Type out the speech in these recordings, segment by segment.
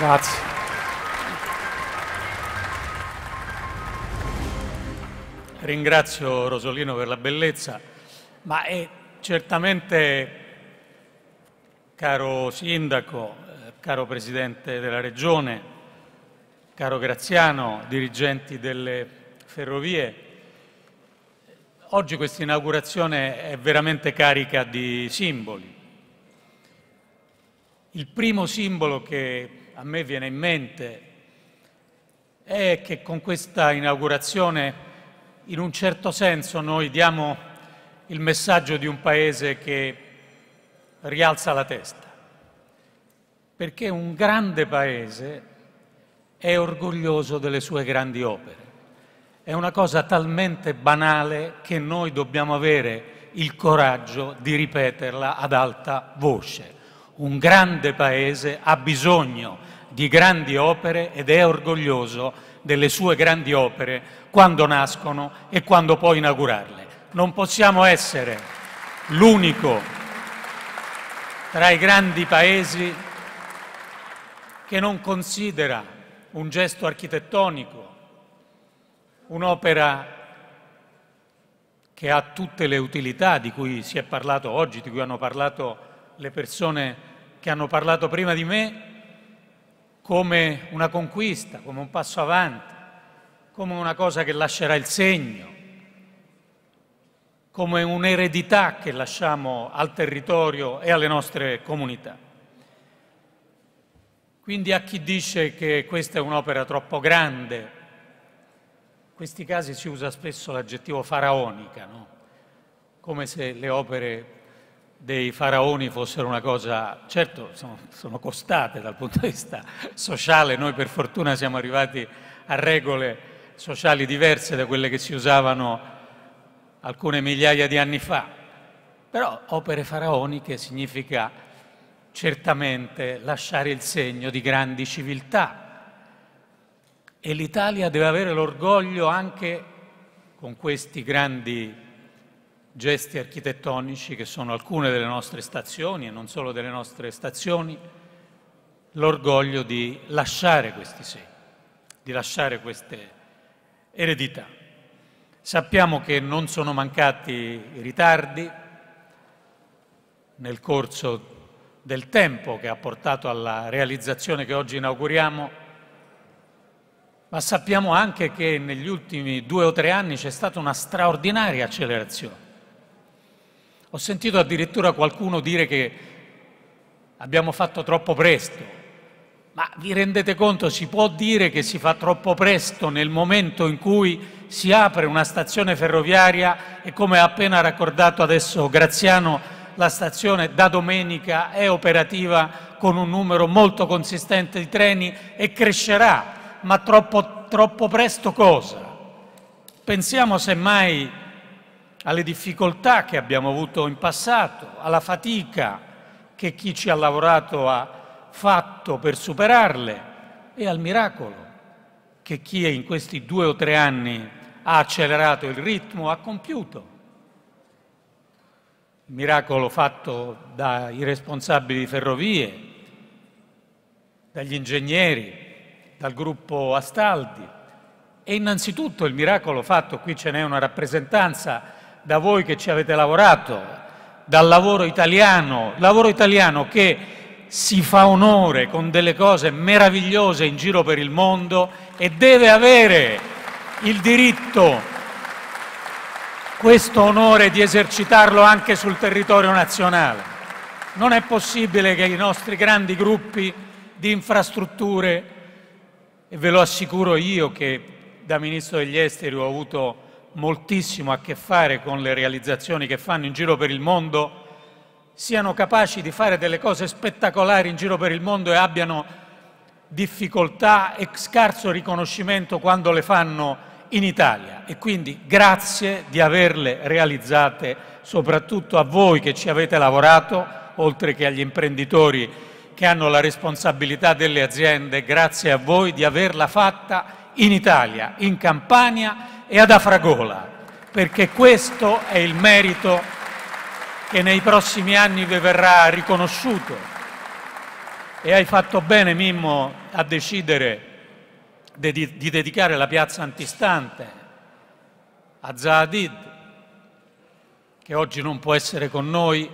Grazie. Ringrazio Rosolino per la bellezza, ma è certamente, caro Sindaco, eh, caro Presidente della Regione, caro Graziano, dirigenti delle ferrovie, oggi questa inaugurazione è veramente carica di simboli. Il primo simbolo che a me viene in mente è che con questa inaugurazione in un certo senso noi diamo il messaggio di un paese che rialza la testa, perché un grande paese è orgoglioso delle sue grandi opere. È una cosa talmente banale che noi dobbiamo avere il coraggio di ripeterla ad alta voce. Un grande paese ha bisogno di grandi opere ed è orgoglioso delle sue grandi opere quando nascono e quando poi inaugurarle. Non possiamo essere l'unico tra i grandi paesi che non considera un gesto architettonico, un'opera che ha tutte le utilità di cui si è parlato oggi, di cui hanno parlato le persone che hanno parlato prima di me, come una conquista, come un passo avanti, come una cosa che lascerà il segno, come un'eredità che lasciamo al territorio e alle nostre comunità. Quindi a chi dice che questa è un'opera troppo grande, in questi casi si usa spesso l'aggettivo faraonica, no? come se le opere dei faraoni fossero una cosa, certo sono, sono, costate dal punto di vista sociale, noi per fortuna siamo arrivati a regole sociali diverse da quelle che si usavano alcune migliaia di anni fa, però opere faraoniche significa certamente lasciare il segno di grandi civiltà. E l'Italia deve avere l'orgoglio anche con questi grandi gesti architettonici che sono alcune delle nostre stazioni e non solo delle nostre stazioni, l'orgoglio di lasciare questi segni, di lasciare queste eredità. Sappiamo che non sono mancati i ritardi nel corso del tempo che ha portato alla realizzazione che oggi inauguriamo, ma sappiamo anche che negli ultimi due o tre anni c'è stata una straordinaria accelerazione ho sentito addirittura qualcuno dire che abbiamo fatto troppo presto, ma vi rendete conto, si può dire che si fa troppo presto nel momento in cui si apre una stazione ferroviaria e come ha appena raccordato adesso Graziano, la stazione da domenica è operativa con un numero molto consistente di treni e crescerà, ma troppo, troppo presto cosa? Pensiamo semmai alle difficoltà che abbiamo avuto in passato, alla fatica che chi ci ha lavorato ha fatto per superarle e al miracolo che chi in questi due o tre anni ha accelerato il ritmo ha compiuto. Il miracolo fatto dai responsabili di ferrovie, dagli ingegneri, dal gruppo Astaldi e innanzitutto il miracolo fatto, qui ce n'è una rappresentanza, da voi che ci avete lavorato, dal lavoro italiano, lavoro italiano che si fa onore con delle cose meravigliose in giro per il mondo e deve avere il diritto, questo onore di esercitarlo anche sul territorio nazionale. Non è possibile che i nostri grandi gruppi di infrastrutture, e ve lo assicuro io che da Ministro degli Esteri ho avuto moltissimo a che fare con le realizzazioni che fanno in giro per il mondo, siano capaci di fare delle cose spettacolari in giro per il mondo e abbiano difficoltà e scarso riconoscimento quando le fanno in Italia. E quindi grazie di averle realizzate, soprattutto a voi che ci avete lavorato, oltre che agli imprenditori che hanno la responsabilità delle aziende, grazie a voi di averla fatta in Italia, in Campania e ad Afragola, perché questo è il merito che nei prossimi anni vi verrà riconosciuto. E hai fatto bene, Mimmo, a decidere di, di dedicare la piazza antistante a Zahadid, che oggi non può essere con noi,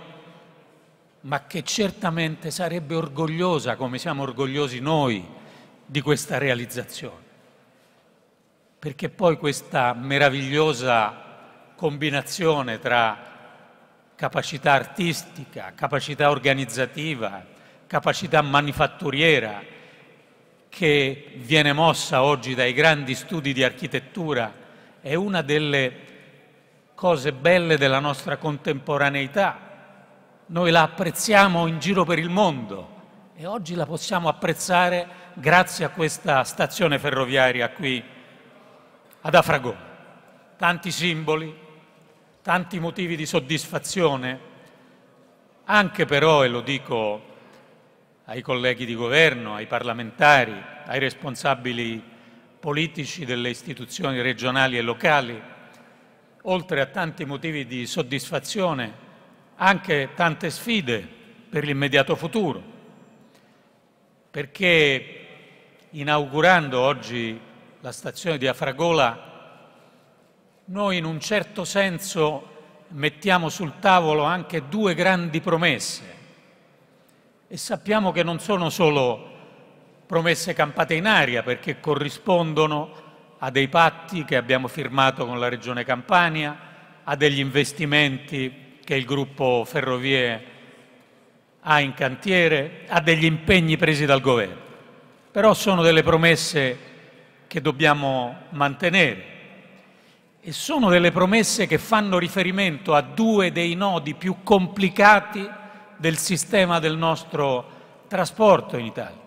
ma che certamente sarebbe orgogliosa, come siamo orgogliosi noi, di questa realizzazione. Perché poi questa meravigliosa combinazione tra capacità artistica, capacità organizzativa, capacità manifatturiera, che viene mossa oggi dai grandi studi di architettura, è una delle cose belle della nostra contemporaneità. Noi la apprezziamo in giro per il mondo e oggi la possiamo apprezzare grazie a questa stazione ferroviaria qui ad Afragone. Tanti simboli, tanti motivi di soddisfazione, anche però, e lo dico ai colleghi di governo, ai parlamentari, ai responsabili politici delle istituzioni regionali e locali, oltre a tanti motivi di soddisfazione, anche tante sfide per l'immediato futuro, perché inaugurando oggi la stazione di Afragola noi in un certo senso mettiamo sul tavolo anche due grandi promesse e sappiamo che non sono solo promesse campate in aria perché corrispondono a dei patti che abbiamo firmato con la Regione Campania, a degli investimenti che il gruppo Ferrovie ha in cantiere, a degli impegni presi dal governo. Però sono delle promesse che dobbiamo mantenere e sono delle promesse che fanno riferimento a due dei nodi più complicati del sistema del nostro trasporto in Italia.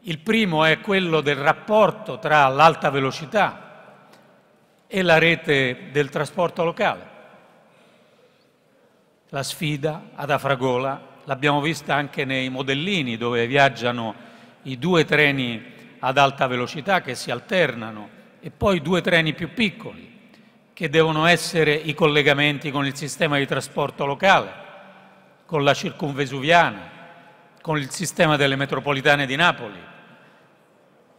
Il primo è quello del rapporto tra l'alta velocità e la rete del trasporto locale. La sfida ad Afragola l'abbiamo vista anche nei modellini dove viaggiano i due treni ad alta velocità che si alternano e poi due treni più piccoli che devono essere i collegamenti con il sistema di trasporto locale, con la circunvesuviana, con il sistema delle metropolitane di Napoli,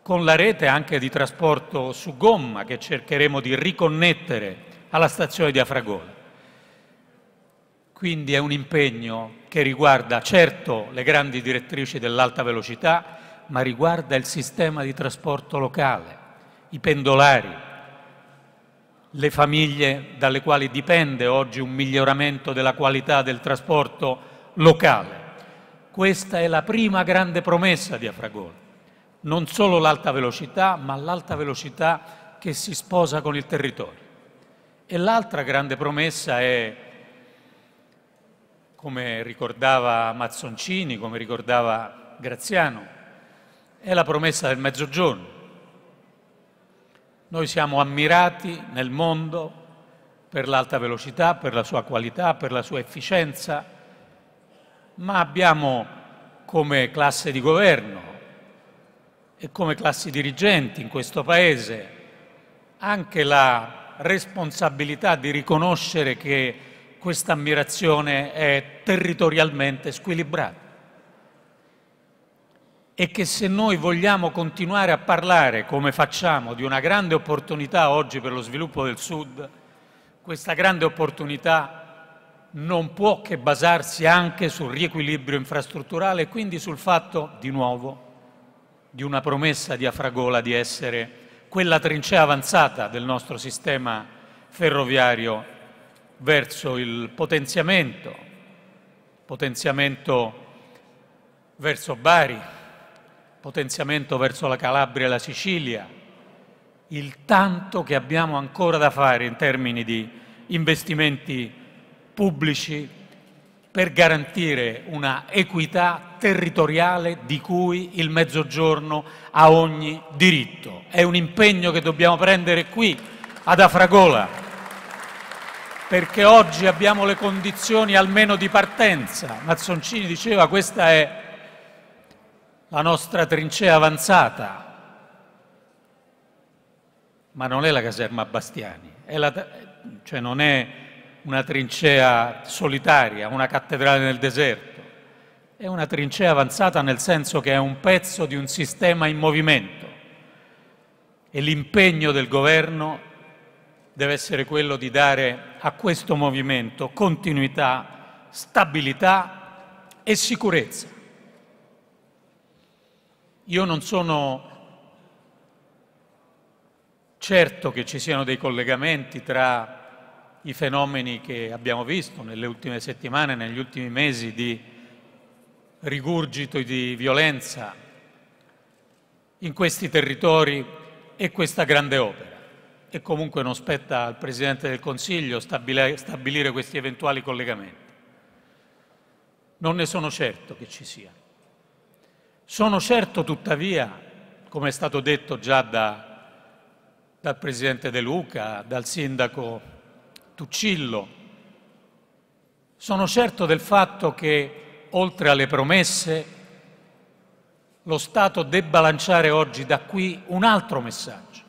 con la rete anche di trasporto su gomma che cercheremo di riconnettere alla stazione di Afragola. Quindi è un impegno che riguarda certo le grandi direttrici dell'alta velocità, ma riguarda il sistema di trasporto locale i pendolari, le famiglie dalle quali dipende oggi un miglioramento della qualità del trasporto locale. Questa è la prima grande promessa di Afragol. Non solo l'alta velocità, ma l'alta velocità che si sposa con il territorio. E l'altra grande promessa è, come ricordava Mazzoncini, come ricordava Graziano, è la promessa del mezzogiorno. Noi siamo ammirati nel mondo per l'alta velocità, per la sua qualità, per la sua efficienza, ma abbiamo come classe di governo e come classi dirigenti in questo Paese anche la responsabilità di riconoscere che questa ammirazione è territorialmente squilibrata e che se noi vogliamo continuare a parlare, come facciamo, di una grande opportunità oggi per lo sviluppo del Sud, questa grande opportunità non può che basarsi anche sul riequilibrio infrastrutturale e quindi sul fatto, di nuovo, di una promessa di Afragola di essere quella trincea avanzata del nostro sistema ferroviario verso il potenziamento, potenziamento verso Bari, potenziamento verso la Calabria e la Sicilia, il tanto che abbiamo ancora da fare in termini di investimenti pubblici per garantire una equità territoriale di cui il Mezzogiorno ha ogni diritto. È un impegno che dobbiamo prendere qui, ad Afragola, perché oggi abbiamo le condizioni almeno di partenza. Mazzoncini diceva questa è la nostra trincea avanzata, ma non è la caserma Bastiani, è la, cioè non è una trincea solitaria, una cattedrale nel deserto, è una trincea avanzata nel senso che è un pezzo di un sistema in movimento. E l'impegno del governo deve essere quello di dare a questo movimento continuità, stabilità e sicurezza. Io non sono certo che ci siano dei collegamenti tra i fenomeni che abbiamo visto nelle ultime settimane, negli ultimi mesi di rigurgito di violenza in questi territori e questa grande opera. E comunque non spetta al Presidente del Consiglio stabilire, questi eventuali collegamenti. Non ne sono certo che ci siano. Sono certo tuttavia, come è stato detto già da, dal Presidente De Luca, dal Sindaco Tuccillo, sono certo del fatto che oltre alle promesse lo Stato debba lanciare oggi da qui un altro messaggio,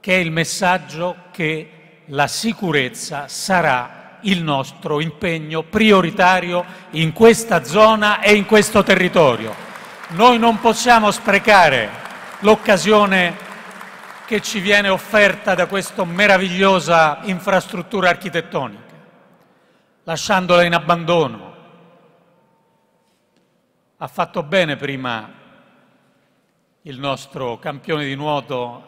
che è il messaggio che la sicurezza sarà il nostro impegno prioritario in questa zona e in questo territorio. Noi non possiamo sprecare l'occasione che ci viene offerta da questa meravigliosa infrastruttura architettonica, lasciandola in abbandono. Ha fatto bene prima il nostro campione di nuoto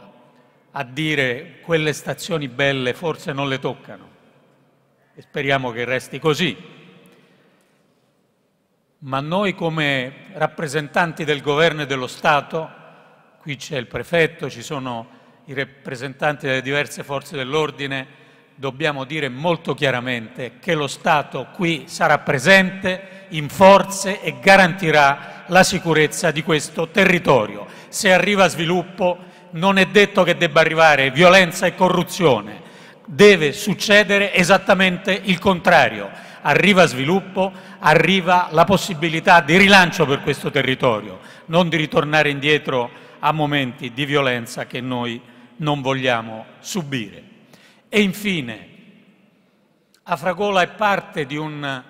a dire quelle stazioni belle forse non le toccano e speriamo che resti così. Ma noi come rappresentanti del governo e dello Stato, qui c'è il prefetto, ci sono i rappresentanti delle diverse forze dell'ordine, dobbiamo dire molto chiaramente che lo Stato qui sarà presente in forze e garantirà la sicurezza di questo territorio. Se arriva sviluppo non è detto che debba arrivare violenza e corruzione, deve succedere esattamente il contrario. Arriva sviluppo, arriva la possibilità di rilancio per questo territorio, non di ritornare indietro a momenti di violenza che noi non vogliamo subire. E infine, Afragola è parte di un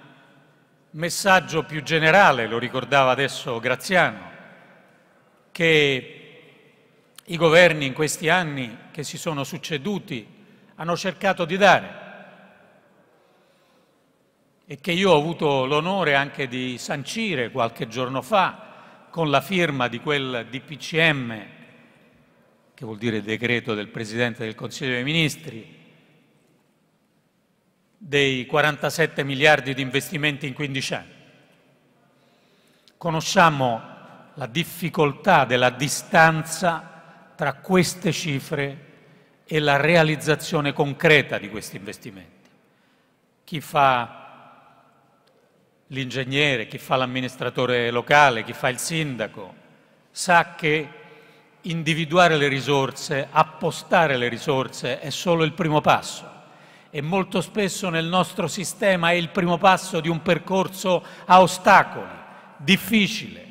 messaggio più generale, lo ricordava adesso Graziano, che i governi in questi anni che si sono succeduti hanno cercato di dare e che io ho avuto l'onore anche di sancire qualche giorno fa con la firma di quel DPCM, che vuol dire decreto del Presidente del Consiglio dei Ministri, dei 47 miliardi di investimenti in 15 anni. Conosciamo la difficoltà della distanza tra queste cifre e la realizzazione concreta di questi investimenti. Chi fa l'ingegnere, chi fa l'amministratore locale, chi fa il sindaco, sa che individuare le risorse, appostare le risorse è solo il primo passo e molto spesso nel nostro sistema è il primo passo di un percorso a ostacoli, difficile,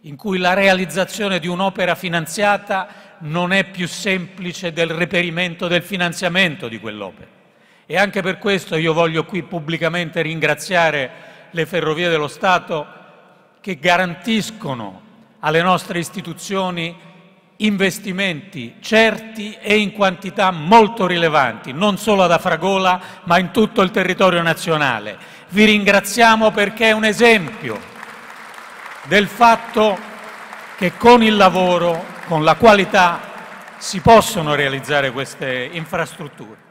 in cui la realizzazione di un'opera finanziata non è più semplice del reperimento del finanziamento di quell'opera. E anche per questo io voglio qui pubblicamente ringraziare le Ferrovie dello Stato che garantiscono alle nostre istituzioni investimenti certi e in quantità molto rilevanti, non solo ad Afragola ma in tutto il territorio nazionale. Vi ringraziamo perché è un esempio del fatto che con il lavoro, con la qualità, si possono realizzare queste infrastrutture.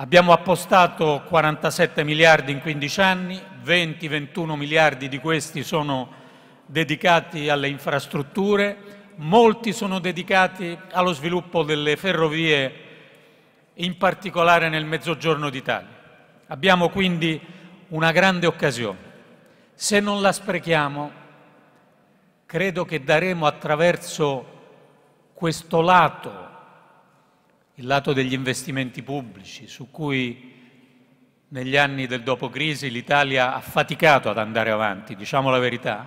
Abbiamo appostato 47 miliardi in 15 anni, 20-21 miliardi di questi sono dedicati alle infrastrutture, molti sono dedicati allo sviluppo delle ferrovie, in particolare nel Mezzogiorno d'Italia. Abbiamo quindi una grande occasione. Se non la sprechiamo, credo che daremo attraverso questo lato, il lato degli investimenti pubblici, su cui negli anni del dopo crisi l'Italia ha faticato ad andare avanti, diciamo la verità,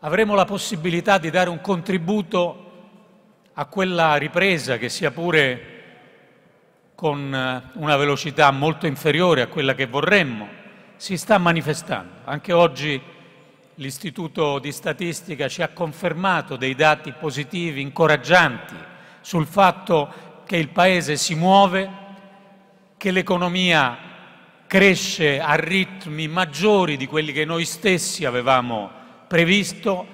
avremo la possibilità di dare un contributo a quella ripresa che sia pure con eh, una velocità molto inferiore a quella che vorremmo, si sta manifestando. Anche oggi l'Istituto di Statistica ci ha confermato dei dati positivi, incoraggianti, sul fatto che il Paese si muove, che l'economia cresce a ritmi maggiori di quelli che noi stessi avevamo previsto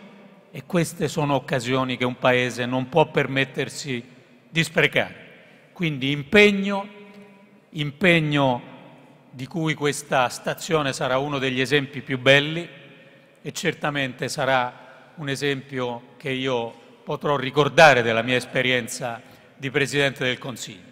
e queste sono occasioni che un Paese non può permettersi di sprecare. Quindi impegno, impegno di cui questa stazione sarà uno degli esempi più belli e certamente sarà un esempio che io potrò ricordare della mia esperienza di Presidente del Consiglio.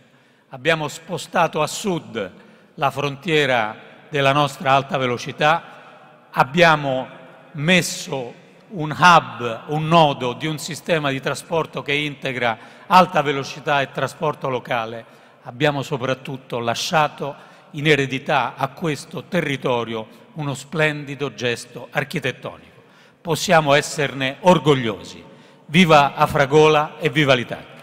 Abbiamo spostato a sud la frontiera della nostra alta velocità, abbiamo messo un hub, un nodo di un sistema di trasporto che integra alta velocità e trasporto locale, abbiamo soprattutto lasciato in eredità a questo territorio uno splendido gesto architettonico. Possiamo esserne orgogliosi. Viva Afragola e viva l'Italia!